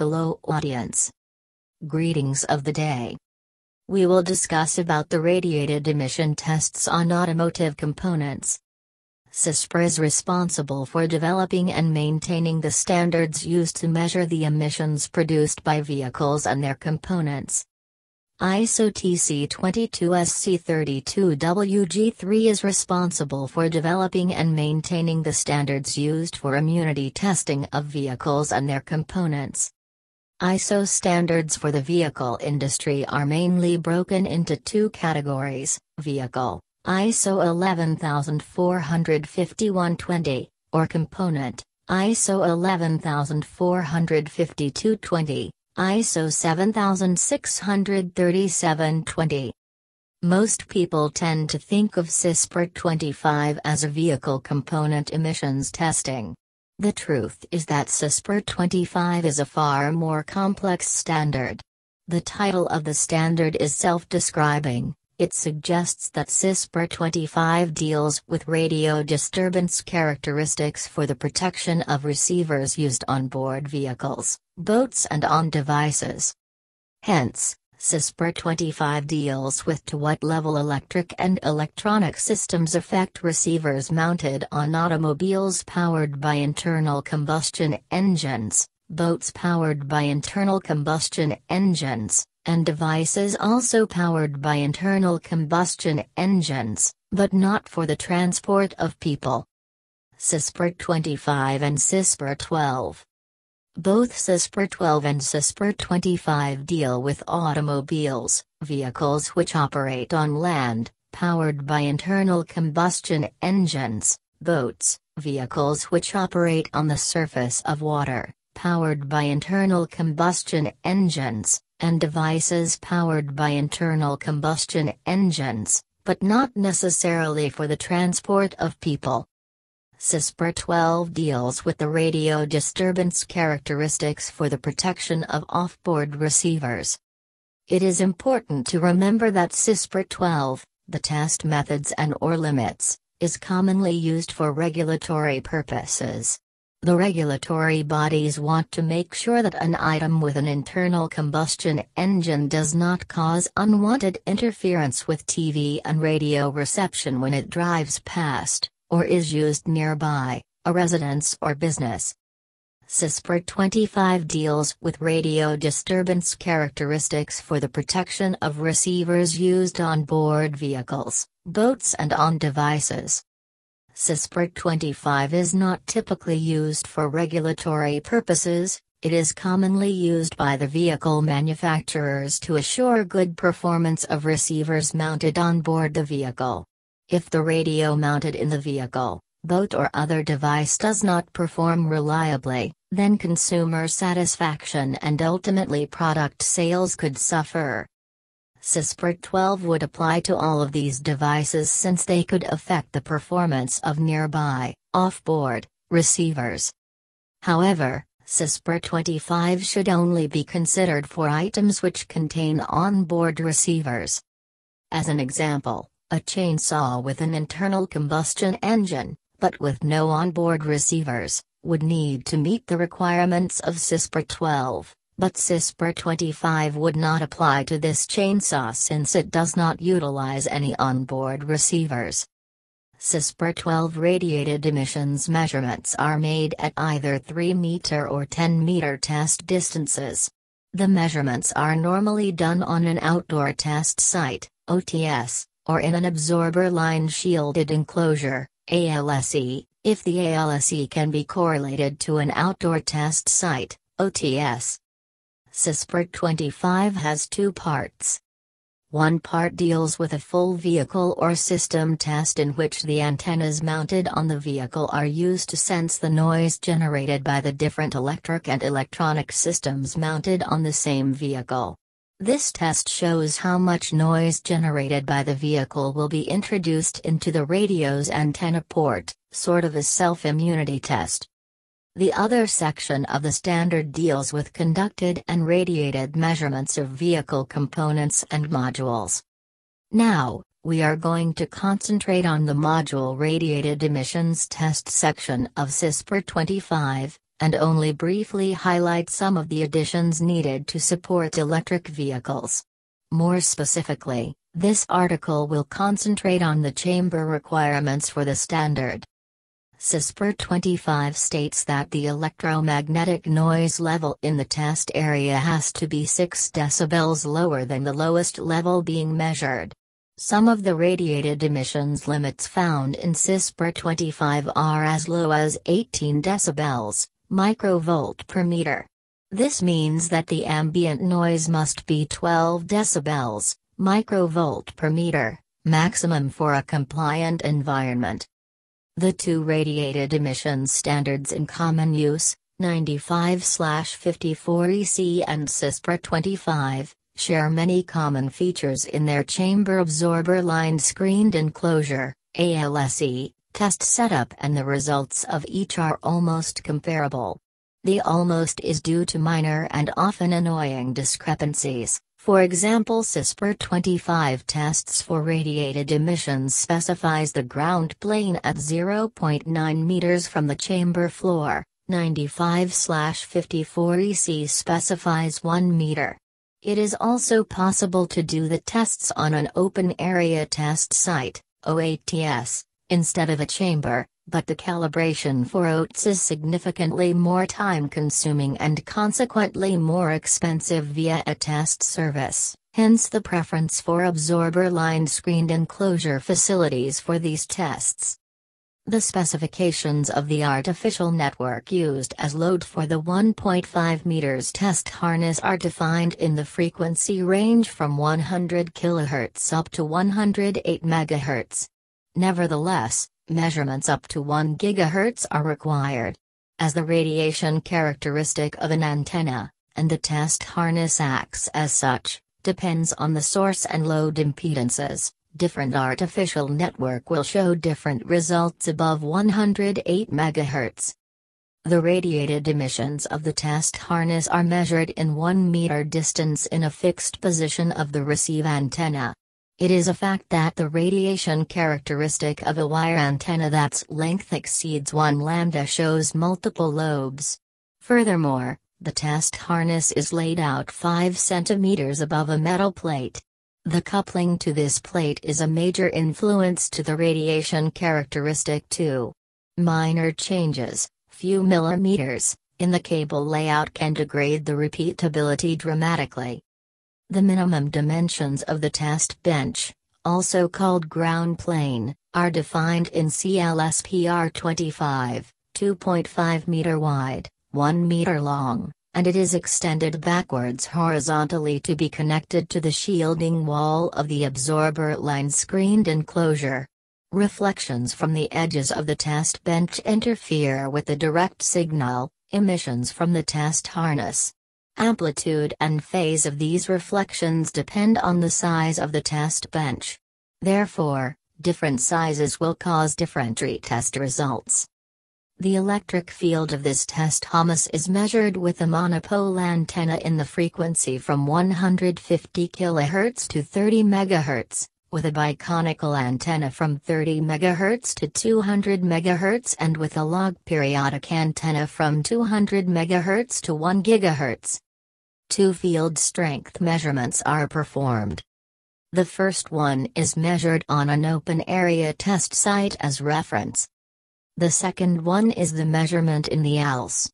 Hello audience. Greetings of the day. We will discuss about the radiated emission tests on automotive components. CISPR is responsible for developing and maintaining the standards used to measure the emissions produced by vehicles and their components. ISO TC22SC32WG3 is responsible for developing and maintaining the standards used for immunity testing of vehicles and their components. ISO standards for the vehicle industry are mainly broken into two categories vehicle, ISO 11451-20, or component, ISO 11452-20. ISO 7637-20. Most people tend to think of CISPR 25 as a vehicle component emissions testing. The truth is that CISPR 25 is a far more complex standard. The title of the standard is self-describing, it suggests that CISPR 25 deals with radio disturbance characteristics for the protection of receivers used on board vehicles, boats and on devices. Hence, CISPR 25 deals with to what level electric and electronic systems affect receivers mounted on automobiles powered by internal combustion engines, boats powered by internal combustion engines, and devices also powered by internal combustion engines, but not for the transport of people. CISPR 25 and CISPR 12. Both CISPR 12 and CISPR 25 deal with automobiles, vehicles which operate on land, powered by internal combustion engines, boats, vehicles which operate on the surface of water, powered by internal combustion engines, and devices powered by internal combustion engines, but not necessarily for the transport of people. CISPR 12 deals with the radio disturbance characteristics for the protection of off-board receivers. It is important to remember that CISPR 12, the test methods and or limits, is commonly used for regulatory purposes. The regulatory bodies want to make sure that an item with an internal combustion engine does not cause unwanted interference with TV and radio reception when it drives past, or is used nearby, a residence or business. CISPR 25 deals with radio disturbance characteristics for the protection of receivers used on board vehicles, boats and on devices. CISPR 25 is not typically used for regulatory purposes, it is commonly used by the vehicle manufacturers to assure good performance of receivers mounted on board the vehicle. If the radio mounted in the vehicle, boat or other device does not perform reliably, then consumer satisfaction and ultimately product sales could suffer. CISPR 12 would apply to all of these devices since they could affect the performance of nearby, off-board, receivers. However, CISPR 25 should only be considered for items which contain on-board receivers. As an example, a chainsaw with an internal combustion engine, but with no onboard receivers, would need to meet the requirements of CISPR 12 but CISPR 25 would not apply to this chainsaw since it does not utilize any onboard receivers. CISPR 12 radiated emissions measurements are made at either 3 meter or 10 meter test distances. The measurements are normally done on an outdoor test site, OTS, or in an absorber line shielded enclosure, ALSE, if the ALSE can be correlated to an outdoor test site, OTS. CISPR 25 has two parts. One part deals with a full vehicle or system test in which the antennas mounted on the vehicle are used to sense the noise generated by the different electric and electronic systems mounted on the same vehicle. This test shows how much noise generated by the vehicle will be introduced into the radio's antenna port, sort of a self-immunity test. The other section of the standard deals with conducted and radiated measurements of vehicle components and modules. Now, we are going to concentrate on the module radiated emissions test section of CISPR 25, and only briefly highlight some of the additions needed to support electric vehicles. More specifically, this article will concentrate on the chamber requirements for the standard. CISPR 25 states that the electromagnetic noise level in the test area has to be 6 decibels lower than the lowest level being measured. Some of the radiated emissions limits found in CISPR 25 are as low as 18 decibels, microvolt per meter. This means that the ambient noise must be 12 decibels, microvolt per meter, maximum for a compliant environment. The two radiated emissions standards in common use, 95-54 EC and CISPR 25, share many common features in their chamber absorber lined screened enclosure, ALSE, test setup and the results of each are almost comparable. The almost is due to minor and often annoying discrepancies. For example CISPR 25 tests for radiated emissions specifies the ground plane at 0.9 meters from the chamber floor, 95-54 EC specifies 1 meter. It is also possible to do the tests on an open area test site, OATS, instead of a chamber, but the calibration for OATS is significantly more time consuming and consequently more expensive via a test service, hence the preference for absorber lined screened enclosure facilities for these tests. The specifications of the artificial network used as load for the 1.5 meters test harness are defined in the frequency range from 100 kHz up to 108 MHz. Nevertheless, measurements up to 1 GHz are required. As the radiation characteristic of an antenna, and the test harness acts as such, depends on the source and load impedances, different artificial network will show different results above 108 MHz. The radiated emissions of the test harness are measured in 1 meter distance in a fixed position of the receive antenna. It is a fact that the radiation characteristic of a wire antenna that's length exceeds 1 lambda shows multiple lobes. Furthermore, the test harness is laid out 5 centimeters above a metal plate. The coupling to this plate is a major influence to the radiation characteristic too. Minor changes, few millimeters, in the cable layout can degrade the repeatability dramatically. The minimum dimensions of the test bench, also called ground plane, are defined in CISPR 25, 2.5 meter wide, 1 meter long, and it is extended backwards horizontally to be connected to the shielding wall of the absorber line screened enclosure. Reflections from the edges of the test bench interfere with the direct signal, emissions from the test harness. Amplitude and phase of these reflections depend on the size of the test bench. Therefore, different sizes will cause different retest results. The electric field of this test harness is measured with a monopole antenna in the frequency from 150 kHz to 30 MHz, with a biconical antenna from 30 MHz to 200 MHz and with a log periodic antenna from 200 MHz to 1 GHz. Two field strength measurements are performed. The first one is measured on an open area test site as reference. The second one is the measurement in the ALS.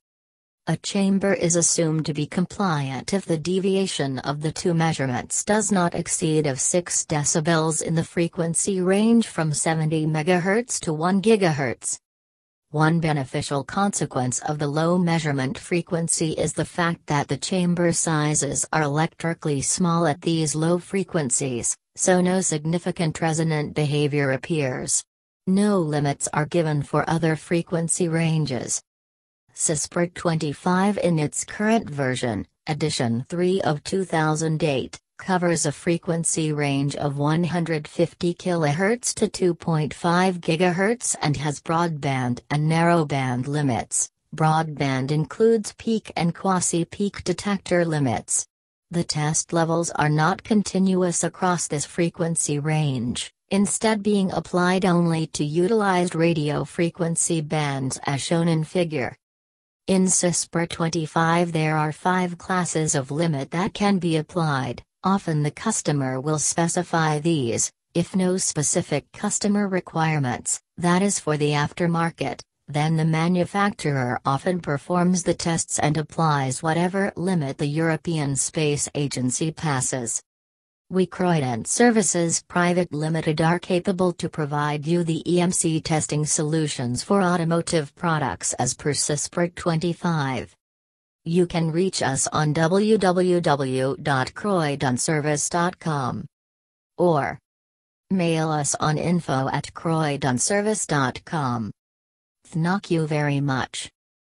A chamber is assumed to be compliant if the deviation of the two measurements does not exceed of 6 decibels in the frequency range from 70 MHz to 1 GHz. One beneficial consequence of the low measurement frequency is the fact that the chamber sizes are electrically small at these low frequencies, so no significant resonant behavior appears. No limits are given for other frequency ranges. CISPR 25 in its current version, edition 3 of 2008, covers a frequency range of 150 kHz to 2.5 GHz and has broadband and narrowband limits. Broadband includes peak and quasi-peak detector limits. The test levels are not continuous across this frequency range, instead being applied only to utilized radio frequency bands as shown in figure. In CISPR 25 there are five classes of limit that can be applied, often the customer will specify these, if no specific customer requirements, that is for the aftermarket, then the manufacturer often performs the tests and applies whatever limit the European Space Agency passes. We Croydon Services Private Limited are capable to provide you the EMC testing solutions for automotive products as per CISPR 25. You can reach us on www.croydonservice.com or mail us on info at croydonservice.com. Thank you very much.